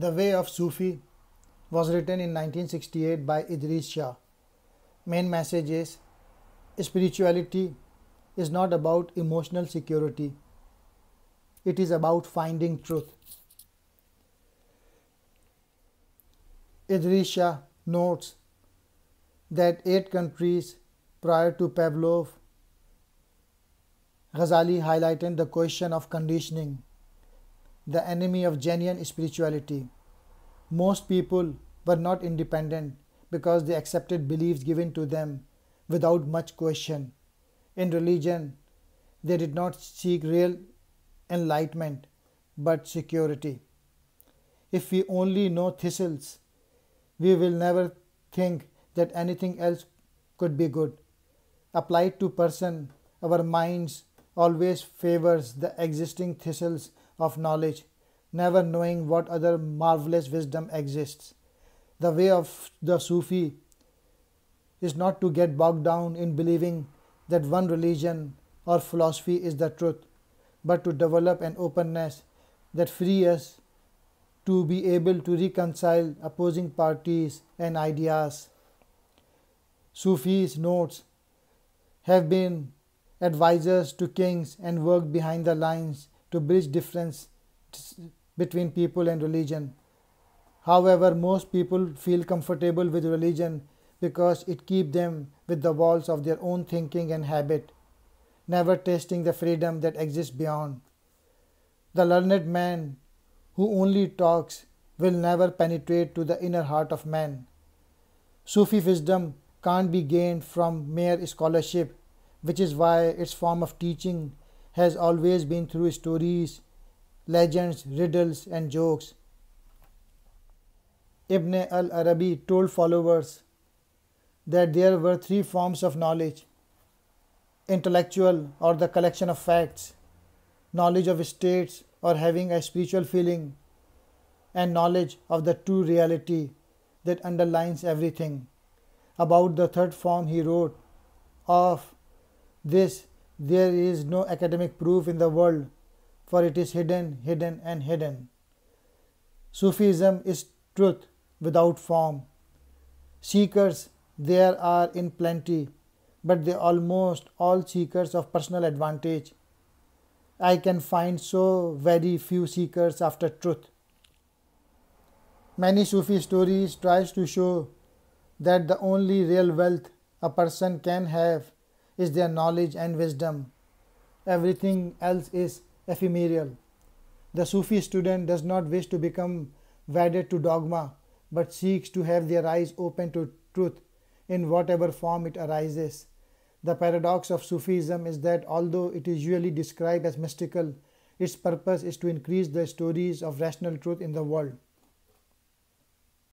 The Way of Sufi was written in 1968 by Idries Shah. Main message is spirituality is not about emotional security. It is about finding truth. Idries Shah notes that eight countries prior to Pavlov, Ghazali highlighted the question of conditioning the enemy of genuine spirituality. Most people were not independent because they accepted beliefs given to them without much question. In religion, they did not seek real enlightenment but security. If we only know thistles, we will never think that anything else could be good. Applied to person, our minds always favors the existing thistles of knowledge, never knowing what other marvelous wisdom exists. The way of the Sufi is not to get bogged down in believing that one religion or philosophy is the truth, but to develop an openness that free us to be able to reconcile opposing parties and ideas. Sufis notes have been advisors to kings and worked behind the lines to bridge difference between people and religion. However, most people feel comfortable with religion because it keeps them with the walls of their own thinking and habit, never tasting the freedom that exists beyond. The learned man who only talks will never penetrate to the inner heart of man. Sufi wisdom can't be gained from mere scholarship, which is why its form of teaching has always been through stories, legends, riddles, and jokes. Ibn al Arabi told followers that there were three forms of knowledge intellectual or the collection of facts, knowledge of states or having a spiritual feeling, and knowledge of the true reality that underlines everything. About the third form, he wrote, Of this there is no academic proof in the world, for it is hidden, hidden, and hidden. Sufism is truth without form. Seekers there are in plenty, but they are almost all seekers of personal advantage. I can find so very few seekers after truth. Many Sufi stories tries to show that the only real wealth a person can have is their knowledge and wisdom. Everything else is ephemeral. The Sufi student does not wish to become wedded to dogma, but seeks to have their eyes open to truth in whatever form it arises. The paradox of Sufism is that although it is usually described as mystical, its purpose is to increase the stories of rational truth in the world.